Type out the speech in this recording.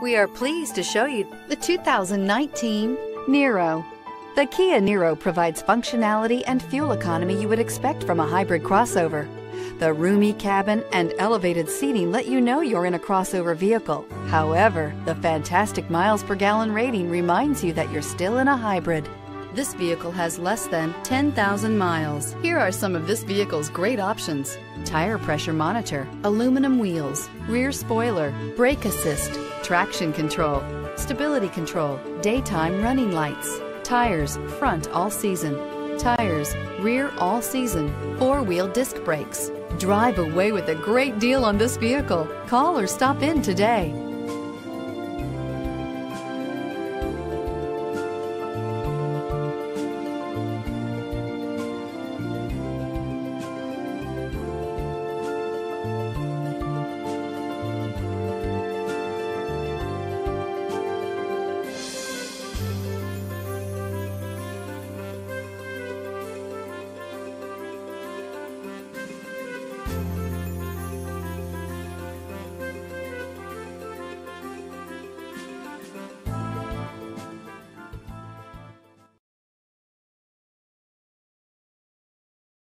We are pleased to show you the 2019 Niro. The Kia Niro provides functionality and fuel economy you would expect from a hybrid crossover. The roomy cabin and elevated seating let you know you're in a crossover vehicle. However, the fantastic miles per gallon rating reminds you that you're still in a hybrid. This vehicle has less than 10,000 miles. Here are some of this vehicle's great options. Tire pressure monitor, aluminum wheels, rear spoiler, brake assist, traction control, stability control, daytime running lights, tires, front all season, tires, rear all season, four-wheel disc brakes. Drive away with a great deal on this vehicle. Call or stop in today.